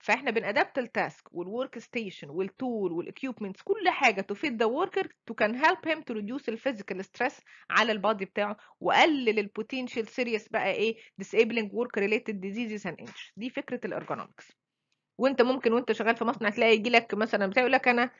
فإحنا بنأدبت التاسك والورك ستيشن والتول والاكيوبمنتس كل حاجة fit the worker to can help him to reduce ال physical stress على ال body بتاعه وقلل ال potential serious بقى إيه disabling work related diseases and injuries. دي فكرة ال ergonomics وانت ممكن وانت شغال في مصنع تلاقي يجي لك مثلا بتاع يقول لك أنا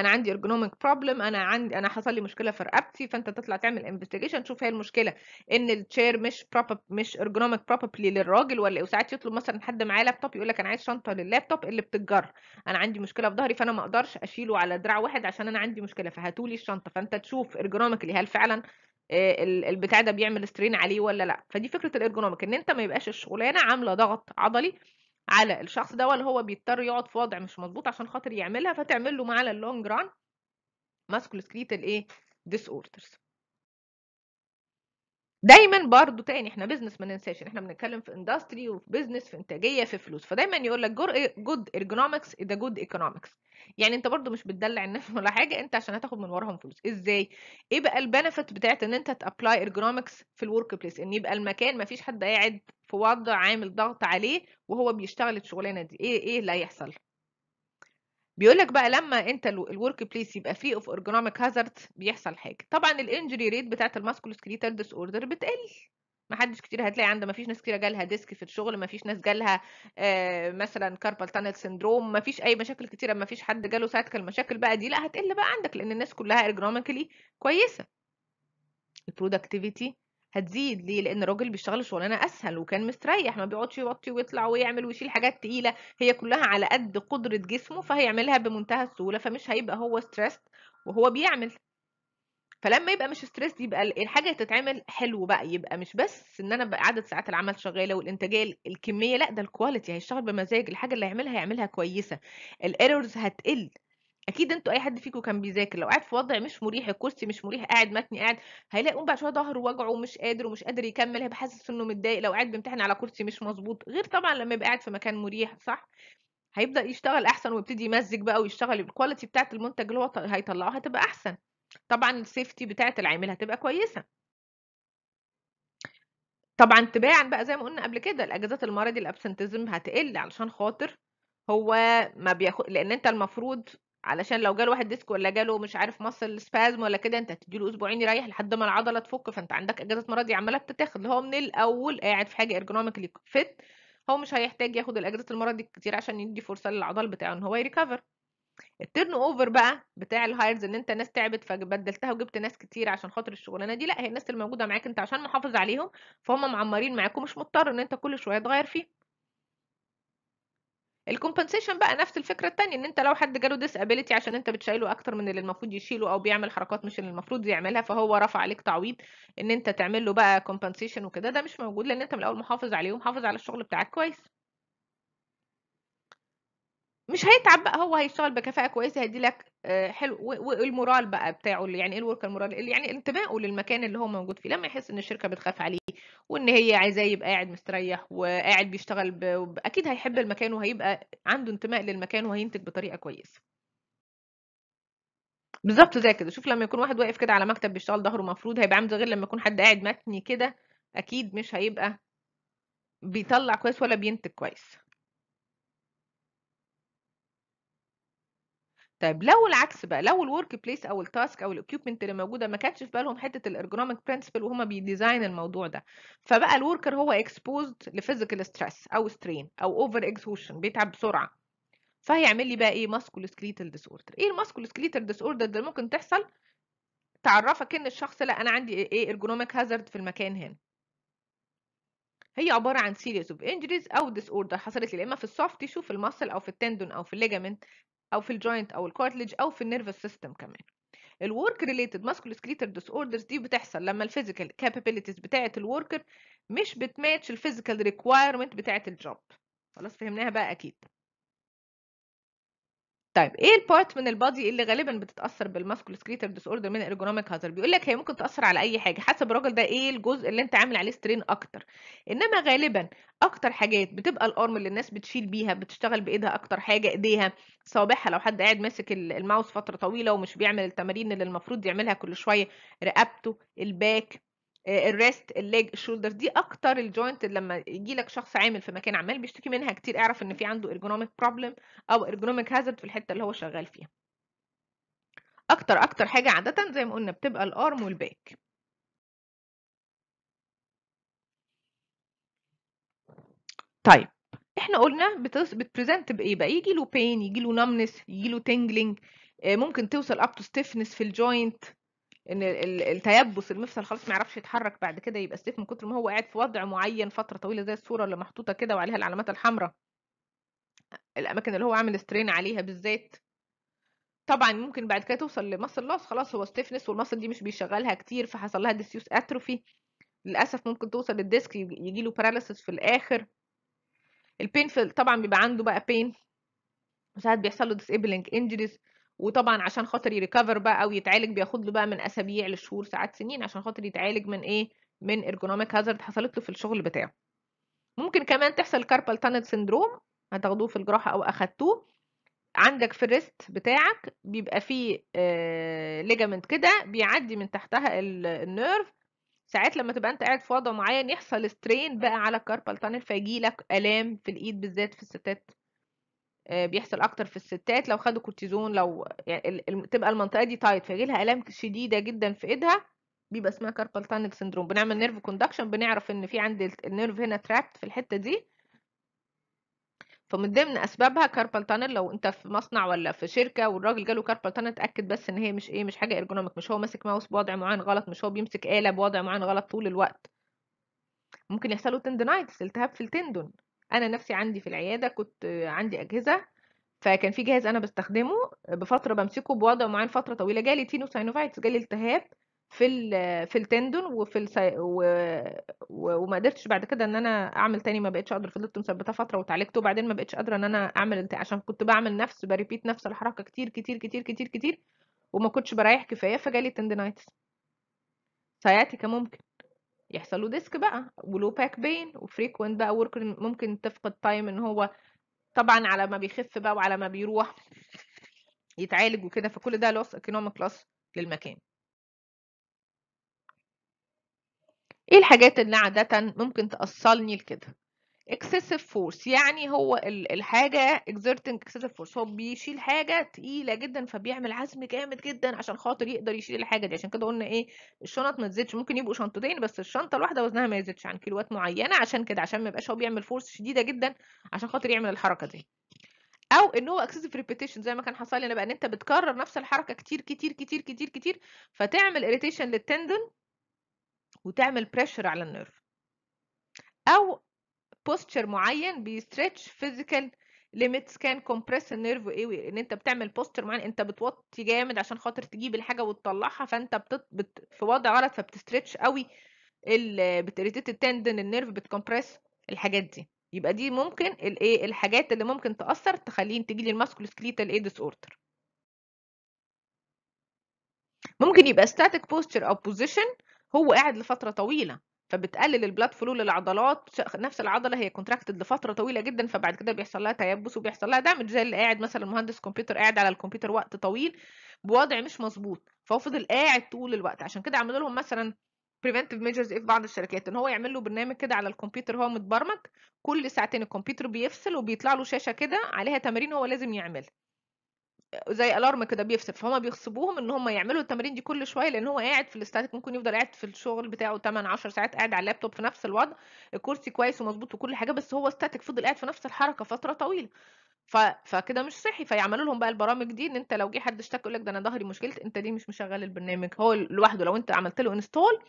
أنا عندي ergonomic problem أنا عندي أنا حصل لي مشكلة في رقبتي فأنت تطلع تعمل investigation تشوف هي المشكلة إن ال chair مش proper مش ergonomic properly للراجل ولا إيه. وساعات يطلب مثلا حد معاه لابتوب يقول لك أنا عايز شنطة لللابتوب اللي بتتجر. أنا عندي مشكلة في ظهري فأنا ما أقدرش أشيله على دراع واحد عشان أنا عندي مشكلة فهاتولي الشنطة. فأنت تشوف ergonomically هل فعلا آه، ال- البتاع ده بيعمل strain عليه ولا لأ. فدي فكرة ال ergonomic إن أنت ما يبقاش الشغلانة عاملة ضغط عضلي على الشخص ده ولا هو بيضطر يقعد في وضع مش مظبوط عشان خاطر يعملها فتعمل له مع ال long run musculoskeletal إيه؟ disorders دايما برضو تاني إحنا business ما ننساش إحنا بنتكلم في industry وفي business في إنتاجية في فلوس. فدايما يقول لك good ergonomics ده good economics يعني أنت برضو مش بتدلع الناس *laughs* ولا حاجة أنت عشان هتاخد من وراهم فلوس. إزاي؟ إيه بقى ال benefit بتاعت إن أنت ت apply ergonomics في ال workplace إن يبقى المكان ما فيش حد قاعد في وضع عامل ضغط عليه وهو بيشتغل الشغلانة دي. إيه إيه اللي هيحصل؟ بيقول لك بقى لما انت ال workplace يبقى free of ergonomic hazard بيحصل حاجة. طبعا ال injury rate بتاعت ال musculoskeletal disorder بتقل. ما حدش كتير هتلاقي عنده ما فيش ناس كتير جالها disc في الشغل ما فيش ناس جالها آه مثلا carpal tunnel ما فيش أي مشاكل كتيرة ما فيش حد جاله ساعتك المشاكل بقى دي لأ هتقل بقى عندك لأن الناس كلها ergonomically كويسة. ال productivity هتزيد ليه؟ لأن الراجل بيشتغل شغلانة أسهل وكان مستريح ما بيقعدش يوطي ويطلع ويعمل ويشيل حاجات تقيلة. هي كلها على قد قدرة جسمه فهيعملها بمنتهى السهولة فمش هيبقى هو stressed وهو بيعمل. فلما يبقى مش stress يبقى ال- الحاجة تتعمل حلو بقى يبقى مش بس إن أنا بقى عدد ساعات العمل شغالة والإنتاجية ال- الكمية لأ ده ال quality هيشتغل بمزاج. الحاجة اللي هيعملها هيعملها كويسة. ال errors هتقل. أكيد أنتوا أي حد فيكم كان بيذاكر لو قاعد في وضع مش مريح الكرسي مش مريح قاعد متني قاعد هيلاقي يقوم بعد شوية ظهره وجعه ومش قادر ومش قادر يكمل هيبقى حاسس إنه متضايق لو قاعد بيمتحن على كرسي مش مظبوط غير طبعا لما يبقى قاعد في مكان مريح صح؟ هيبدأ يشتغل أحسن ويبتدي يمزج بقى ويشتغل ال quality بتاعة المنتج اللي هو هيطلعه هتبقى أحسن. طبعا ال safety بتاعة العامل هتبقى كويسة. طبعا تباعا بقى زي ما قلنا قبل كده الأجازات المرضي ال absenteeism هتقل علشان خاطر هو ما بياخد لأن أنت المفروض علشان لو جاله واحد disc ولا جاله مش عارف muscle spasm ولا كده أنت هتديله أسبوعين يريح لحد ما العضلة تفك فأنت عندك إجازة مرضي عمالة بتتاخد. اللي هو من الأول قاعد في حاجة ergonomically fit هو مش هيحتاج ياخد الإجازات المرضي كتير عشان يدي فرصة للعضل بتاعه إن هو ي recover ال turnover بقى بتاع ال hires إن أنت ناس تعبت فبدلتها وجبت ناس كتير عشان خاطر الشغلانة دي لأ هي الناس اللي موجودة معاك أنت عشان محافظ عليهم فهم معمرين معاك ومش مضطر إن أنت كل شوية تغير فيه ال compensation بقى نفس الفكرة التانية إن أنت لو حد جاله disability عشان أنت بتشيله أكتر من اللي المفروض يشيله أو بيعمل حركات مش اللي المفروض يعملها فهو رفع عليك تعويض إن أنت تعمل له بقى compensation وكده ده مش موجود لأن أنت من الأول محافظ عليه ومحافظ على الشغل بتاعك كويس. مش هيتعب بقى هو هيشتغل بكفاءة كويسة هيدي لك آه، حلو وال morale بقى بتاعه يعني إيه ال work ال morale يعني انتمائه للمكان اللي هو موجود فيه لما يحس إن الشركة بتخاف عليه وإن هي عايزاه يبقى قاعد مستريح وقاعد بيشتغل ب... أكيد هيحب المكان وهيبقى عنده انتماء للمكان وهينتج بطريقة كويسة. بالظبط زي كده. شوف لما يكون واحد واقف كده على مكتب بيشتغل ظهره مفروض هيبقى عامل زي غير لما يكون حد قاعد متني كده أكيد مش هيبقى بيطلع كويس ولا بينتج كويس. طيب لو العكس بقى لو ال workplace أو ال task أو ال equipment اللي موجودة ما كانش في بالهم حتة ال ergonomic principle وهما بي design الموضوع ده فبقى ال worker هو exposed ل physical stress أو strain أو overexertion بيتعب بسرعة. فهيعمل لي بقى إيه؟ musculoskeletal disorder إيه ال musculoskeletal disorder ده ممكن تحصل؟ تعرفك إن الشخص لأ أنا عندي إيه ergonomic hazard في المكان هنا. هي عبارة عن series of injuries أو ديس اوردر حصلت لي إما في ال soft tissue في ال muscle أو في ال tendon أو في ال ligament أو في ال joint أو ال cartilage أو في ال nervous system كمان. الورك ريليتد ماسكولوسكليتال disorders دي بتحصل لما ال physical capabilities بتاعة ال worker مش بت match ال physical requirement بتاعة ال job خلاص فهمناها بقى أكيد. طيب إيه ال part من ال body اللي غالبا بتتأثر بال musculoskeletal disorder من ال ergonomic hazard بيقول لك هي ممكن تأثر على أي حاجة حسب الراجل ده إيه الجزء اللي أنت عامل عليه strain أكتر. إنما غالبا أكتر حاجات بتبقى ال arm اللي الناس بتشيل بيها بتشتغل بإيدها أكتر حاجة إيديها صوابعها لو حد قاعد ماسك ال- الماوس فترة طويلة ومش بيعمل التمارين اللي المفروض يعملها كل شوية رقبته الباك الريست الليج الشولدر دي أكتر ال joint لما يجي لك شخص عامل في مكان عمال بيشتكي منها كتير أعرف إن في عنده ergonomic problem أو ergonomic hazard في الحتة اللي هو شغال فيها. أكتر أكتر حاجة عادة زي ما قلنا بتبقى ال arm وال back طيب إحنا قلنا. بت present بإيه بقى؟ يجي له pain يجي له numbness يجي له tingling ممكن توصل up to stiffness في ال joint إن ال- ال- التيبس المفصل خلاص ما يعرفش يتحرك بعد كده يبقى stiff من كتر ما هو قاعد في وضع معين فترة طويلة زي الصورة اللي محطوطة كده وعليها العلامات الحمراء. الأماكن اللي هو عامل strain عليها بالذات. طبعا ممكن بعد كده توصل ل muscle loss خلاص هو stiffness وال muscle دي مش بيشغلها كتير فحصل لها disuse atrophy للأسف ممكن توصل لل disc يجي له paralysis في الآخر. ال pain طبعا بيبقى عنده بقى بين وساعات بيحصل له disabling injuries. وطبعا عشان خاطر ي recover بقى أو يتعالج بياخد له بقى من أسابيع لشهور ساعات سنين عشان خاطر يتعالج من إيه؟ من ergonomic hazard حصلت له في الشغل بتاعه. ممكن كمان تحصل carpal tunnel syndrome هتاخدوه في الجراحة أو أخدتوه. عندك في ال wrist بتاعك بيبقى فيه ligament كده بيعدي من تحتها ال- nerve ساعات لما تبقى أنت قاعد في وضع معين يحصل strain بقى على ال carpal tunnel فيجي لك الام في الإيد بالذات في الستات. آه، بيحصل أكتر في الستات لو خدوا كورتيزون لو يعني تبقى المنطقة دي tight فيجي لها آلام شديدة جدا في إيدها بيبقى اسمها carpal tunnel syndrome بنعمل nerve conduction بنعرف إن في عند ال- nerve هنا ترابت في الحتة دي. فمن ضمن أسبابها carpal tunnel لو أنت في مصنع ولا في شركة والراجل جاله carpal tunnel اتاكد بس إن هي مش إيه مش حاجة ergonomic مش هو ماسك ماوس بوضع معين غلط مش هو بيمسك آلة بوضع معين غلط طول الوقت. ممكن يحصل له tendonitis التهاب في ال tendon. أنا نفسي عندي في العيادة كنت عندي أجهزة فكان في جهاز أنا بستخدمه بفترة بمسكه بوضع معين فترة طويلة جالي tenosynovitis جالي التهاب في في التندون وفي. و... وما قدرتش بعد كده إن أنا أعمل تاني ما بقتش قادره فضلت مثبتها فترة واتعالجت وبعدين ما بقتش قادرة إن أنا أعمل الت... عشان كنت بعمل نفس ب repeat نفس الحركة كتير كتير كتير كتير كتير وما كنتش بريح كفاية فجالي tendinitis sciatica ممكن يحصل له disc بقى و low back pain و frequent بقى work ممكن تفقد time إن هو طبعا على ما بيخف بقى وعلى ما بيروح يتعالج وكده. فكل ده loss economic loss للمكان. إيه الحاجات اللي عادة ممكن تأصلني لكده؟ Excessive force. يعني هو الحاجة exerting excessive force. هو بيشيل حاجة تقيلة جدا فبيعمل عزم جامد جدا عشان خاطر يقدر يشيل الحاجة دي. عشان كده قلنا إيه الشنط ما تزيدش. ممكن يبقوا شنطتين بس الشنطة الواحدة وزنها ما يزيدش عن كيلوات معينة. عشان كده عشان ما يبقاش هو بيعمل force شديدة جدا عشان خاطر يعمل الحركة دي. أو إن هو excessive repetition زي ما كان حصل لنا بقى إن أنت بتكرر نفس الحركة كتير كتير كتير كتير كتير فتعمل irritation لل tendon وتعمل pressure على ال nerve أو posture معين بي stretch physical limits كان compress ال nerve إيه إن أنت بتعمل posture معين أنت بتوطي جامد عشان خاطر تجيب الحاجة وتطلعها فأنت بت... بت... في وضع غلط فبت stretch قوي ال... بتريتيت التندن النيرف بتكمبريس الحاجات دي. يبقى دي ممكن الايه الحاجات اللي ممكن تأثر تخليني تجي لي ال musculoskeletal إيه disorder ممكن يبقى static posture أو position هو قاعد لفترة طويلة. فبتقلل ال blood flow للعضلات. نفس العضلة هي contracted لفترة طويلة جدا فبعد كده بيحصل لها تيبس وبيحصل لها damage زي اللي قاعد مثلا مهندس كمبيوتر قاعد على الكمبيوتر وقت طويل بوضع مش مظبوط فهو فضل قاعد طول الوقت. عشان كده عملوا لهم مثلا preventive measures إيه في بعض الشركات إن هو يعمل له برنامج كده على الكمبيوتر هو متبرمج كل ساعتين الكمبيوتر بيفصل وبيطلع له شاشة كده عليها تمارين هو لازم يعملها. زي alarm كده بيفصل فهم بيغصبوهم إن هم يعملوا التمارين دي كل شوية لأن هو قاعد في ال static ممكن يفضل قاعد في الشغل بتاعه 8 10 ساعات قاعد على اللابتوب في نفس الوضع الكرسي كويس ومظبوط وكل حاجة بس هو static فضل قاعد في نفس الحركة فترة طويلة. ف... فكده مش صحي. فيعملوا لهم بقى البرامج دي إن أنت لو جه حد اشتكى يقول لك ده أنا ظهري مشكلتي أنت ليه مش مشغل البرنامج؟ هو لوحده لو أنت عملت له install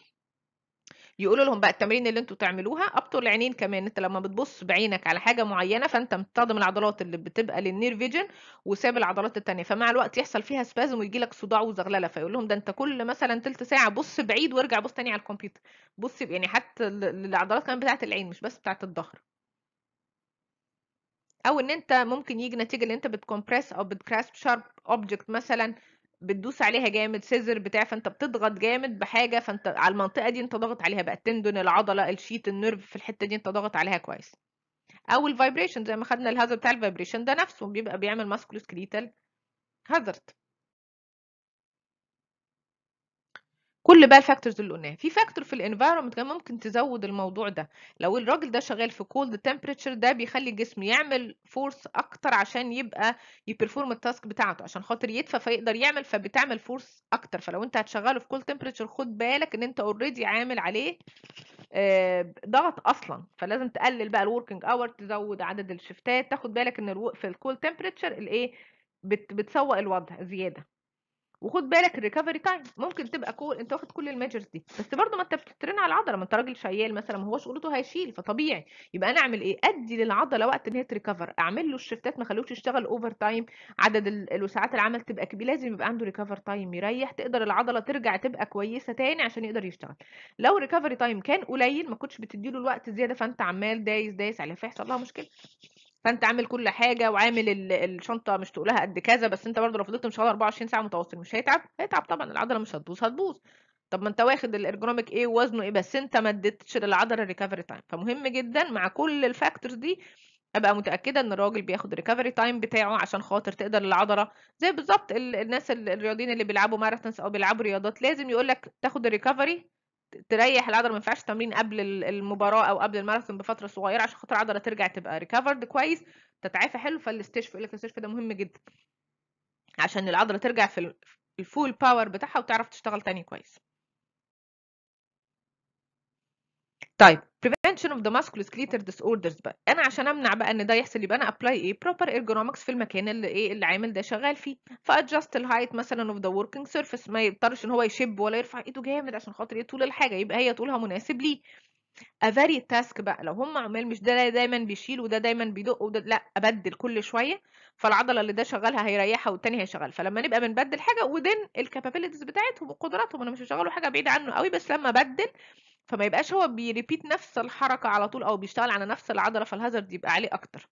يقولوا لهم بقى التمارين اللي أنتوا تعملوها ابطل العينين كمان. انت لما بتبص بعينك على حاجة معينة فانت مستخدم العضلات اللي بتبقى لل near vision وساب العضلات التانية. فمع الوقت يحصل فيها spasm ويجي لك صداع وزغللة. فيقول لهم ده انت كل مثلا تلت ساعة بص بعيد وارجع بص تاني على الكمبيوتر. بص يعني حتى العضلات كمان بتاعة العين مش بس بتاعة الظهر. أو إن أنت ممكن يجي نتيجة إن أنت بت compress أو بت grasp sharp object مثلا بتدوس عليها جامد scissor بتاع فأنت بتضغط جامد بحاجة فأنت على المنطقة دي أنت ضاغط عليها بقى ال tendon العضلة ال sheath ال nerve في الحتة دي أنت ضاغط عليها كويس. أو ال vibration زي ما خدنا ال hazard بتاع ال vibration ده نفسه بيبقى بيعمل musculoskeletal hazard كل بقى ال factors اللي قلناها. في factor في ال environment كمان ممكن تزود الموضوع ده. لو الراجل ده شغال في cold temperature ده بيخلي الجسم يعمل force أكتر عشان يبقى ي perform ال task بتاعته. عشان خاطر يدفى فيقدر يعمل فبتعمل force أكتر. فلو أنت هتشغله في cold temperature خد بالك إن أنت already عامل عليه ضغط أصلا. فلازم تقلل بقى ال working hour تزود عدد ال shift ات تاخد بالك إن في ال cold temperature الإيه بتسوق الوضع زيادة. وخد بالك ال recovery time ممكن تبقى كول انت واخد كل ال measures دي. بس برضه ما انت بت turn على العضلة. ما انت راجل شيال مثلا ما هوش قولته هيشيل فطبيعي. يبقى أنا أعمل إيه؟ أدي للعضلة وقت إن هي ت recover أعمل له ال shift ات ما خلوش يشتغل overtime عدد الساعات العمل تبقى كبيرة. لازم يبقى عنده recovery time يريح. تقدر العضلة ترجع تبقى كويسة تاني عشان يقدر يشتغل. لو recovery time كان قليل ما كنتش بتدي له الوقت زيادة فأنت عمال دايس دايس عليها فيحصل لها مشكلة. فأنت عامل كل حاجة وعامل الشنطة مش تقولها قد كذا بس أنت برضه لو فضلت مشغلها 24 ساعة متواصل مش هيتعب هيتعب طبعا العضلة مش هتبوظ هتبوظ. طب ما أنت واخد ال ergonomic إيه ووزنه إيه بس أنت ما اديتش للعضلة ال recovery time فمهم جدا مع كل ال factors دي أبقى متأكدة إن الراجل بياخد ال recovery time بتاعه عشان خاطر تقدر العضلة. زي بالظبط الناس الرياضيين اللي بيلعبوا marathons أو بيلعبوا رياضات لازم يقول لك تاخد ال recovery تريح العضلة ما ينفعش تمرين قبل المباراة أو قبل الماراثون بفترة صغيرة عشان خاطر العضلة ترجع تبقى recovered كويس تتعافى حلو فالاستشفاء يقول لك الاستشفاء ده مهم جدا. عشان العضلة ترجع في ال full power بتاعها وتعرف تشتغل تاني كويس. طيب prevention of the musculoskeletal disorders بقى. أنا عشان أمنع بقى إن ده يحصل يبقى أنا apply إيه؟ proper ergonomics في المكان اللي إيه؟ اللي عامل ده شغال فيه. ف adjust ال height مثلا of the working surface. ما يضطرش إن هو يشب ولا يرفع إيده جامد عشان خاطر طول الحاجة. يبقى هي طولها مناسب ليه. Vary task بقى. لو هم عمال مش ده دايما بيشيل وده دايما بيدق وده لا أبدل كل شوية. فالعضلة اللي ده شغالها هيريحها والتاني هيشغل. فلما نبقى بنبدل حاجة within ال capabilities بتاعتهم وقدراتهم أنا مش هشغلوا حاجة بعيدة عنه قوي بس لما أبدل فما يبقاش هو بي repeat نفس الحركة على طول أو بيشتغل على نفس العضلة فال hazard يبقى عليه أكتر.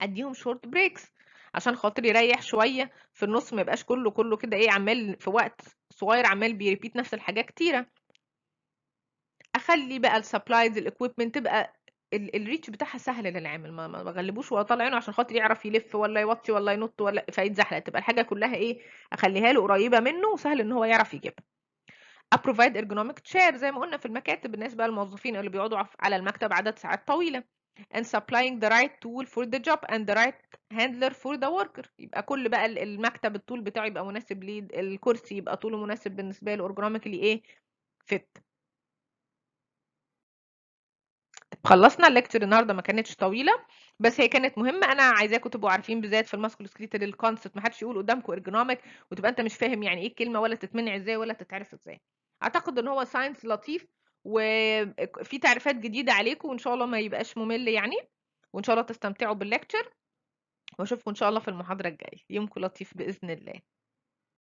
أديهم short breaks عشان خاطر يريح شوية في النص ما يبقاش كله كله كده إيه عمال في وقت صغير عمال بي repeat نفس الحاجة كتيرة. أخلي بقى ال supplies ال equipment تبقى ال reach بتاعها سهل للعامل. ما بغلبوش ولا طالع عينه عشان خاطر يعرف يلف ولا يوطي ولا ينط ولا فيتزحلق تبقى الحاجة كلها إيه أخليها له قريبة منه وسهل إن هو يعرف يجيبها. ا provide ergonomic chair زي ما قلنا في المكاتب بالنسبة للموظفين اللي بيقعدوا على المكتب عدد ساعات طويلة. And supplying the right tool for the job and the right handler for the worker. يبقى كل بقى المكتب الطول بتاعه يبقى مناسب ليه الكرسي يبقى طوله مناسب بالنسبة له ergonomically إيه fit. خلصنا ال lecture النهارده ما كانتش طويلة بس هي كانت مهمة. أنا عايزاكم تبقوا عارفين بالذات في ال musculoskeletal ال concept ما حدش يقول قدامكم ergonomic وتبقى أنت مش فاهم يعني إيه الكلمة ولا تتمنع إزاي ولا تتعرف إزاي. أعتقد إن هو science لطيف وفي تعريفات جديدة عليكم وإن شاء الله ما يبقاش ممل يعني. وإن شاء الله تستمتعوا بال lecture وأشوفكم إن شاء الله في المحاضرة الجاية. يومكم لطيف بإذن الله.